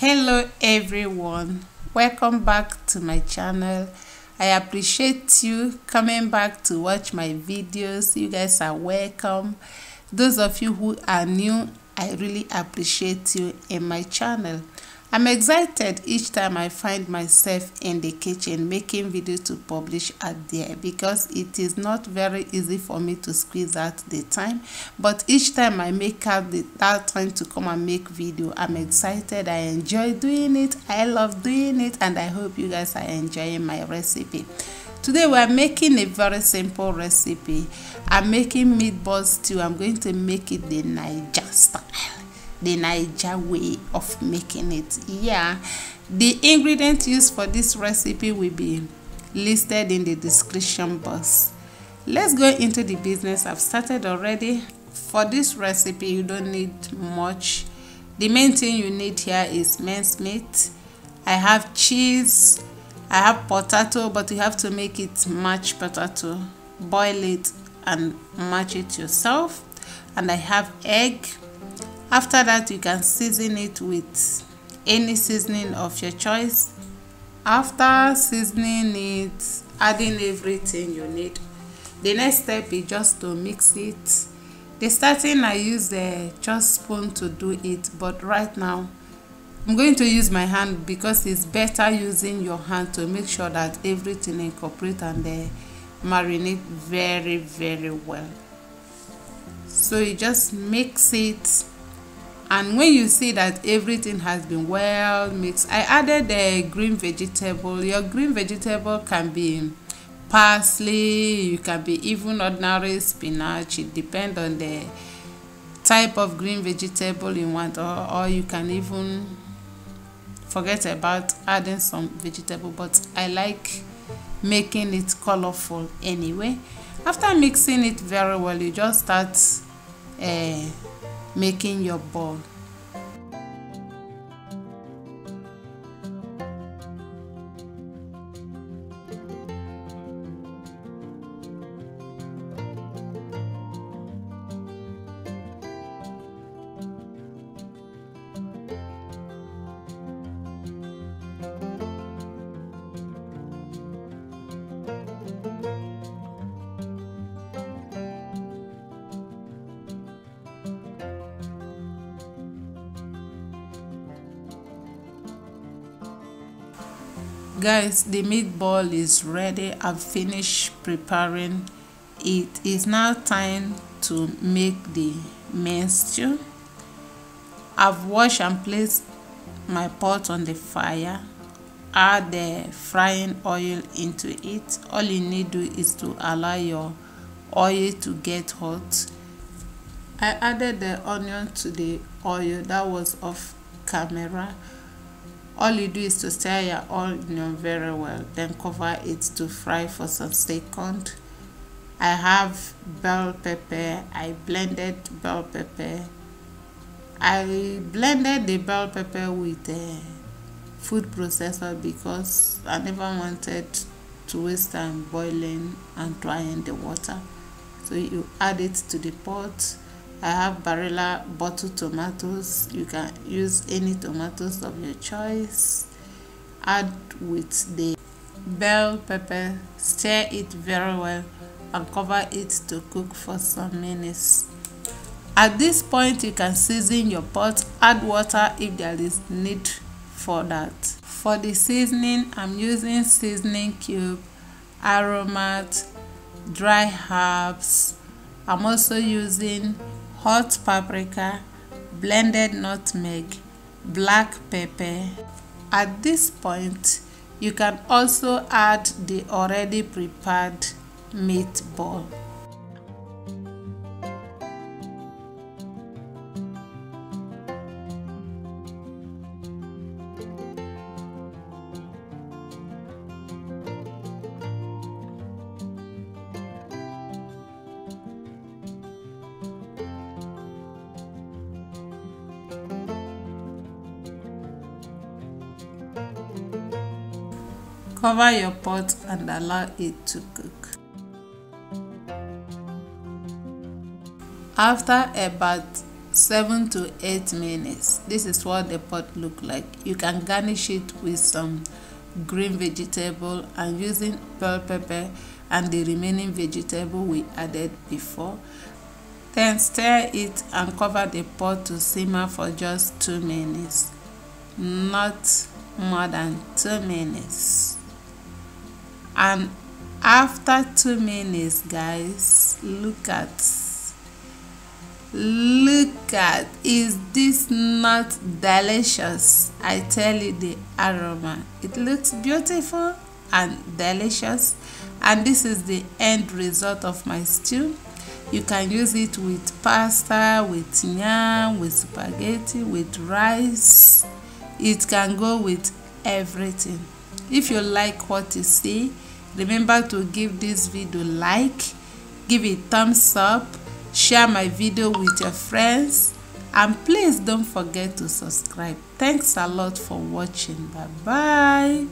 hello everyone. Welcome back to my channel. I appreciate you coming back to watch my videos. You guys are welcome. Those of you who are new i really appreciate you in my channel I'm excited each time I find myself in the kitchen making videos to publish out there because it is not very easy for me to squeeze out the time. But each time I make out the, that time to come and make video I'm excited. I enjoy doing it. I love doing it and I hope you guys are enjoying my recipe. Today we are making a very simple recipe. I'm making meatball stew I'm going to make it the Niger style the Niger way of making it. Yeah, the ingredients used for this recipe will be listed in the description box. Let's go into the business. I've started already. For this recipe, you don't need much. The main thing you need here is minced meat. I have cheese. I have potato, but you have to make it match potato. Boil it and match it yourself. And I have egg after that you can season it with any seasoning of your choice. After seasoning it adding everything you need. The next step is just to mix it. The starting i use the just spoon to do it but right now i'm going to use my hand because it's better using your hand to make sure that everything incorporate and uh, marinate very very well. So you just mix it and when you see that everything has been well mixed i added the green vegetable. Your green vegetable can be parsley you can be even ordinary spinach. It depends on the type of green vegetable you want or, or you can even forget about adding some vegetable but i like making it colorful anyway. After mixing it very well you just start uh, making your ball. Guys the meatball is ready. I've finished preparing it. is now time to make the main stew. I've washed and placed my pot on the fire. Add the frying oil into it. All you need to do is to allow your oil to get hot. I added the onion to the oil. That was off camera all you do is to stir your onion very well then cover it to fry for some second i have bell pepper i blended bell pepper. I blended the bell pepper with a food processor because i never wanted to waste time boiling and drying the water. So you add it to the pot I have Barilla bottle tomatoes. You can use any tomatoes of your choice. Add with the bell pepper. Stir it very well and cover it to cook for some minutes. At this point, you can season your pot. Add water if there is need for that. For the seasoning, I'm using seasoning cube, aromat, dry herbs. I'm also using hot paprika, blended nutmeg, black pepper. At this point, you can also add the already prepared meatball. Cover your pot and allow it to cook. After about seven to eight minutes this is what the pot look like. You can garnish it with some green vegetable and using pearl pepper and the remaining vegetable we added before. Then stir it and cover the pot to simmer for just two minutes not more than two minutes and after two minutes guys look at look at is this not delicious? I tell you the aroma. It looks beautiful and delicious. And this is the end result of my stew. You can use it with pasta with yam with spaghetti with rice. It can go with everything. If you like what you see remember to give this video like give it thumbs up share my video with your friends and please don't forget to subscribe. Thanks a lot for watching. Bye bye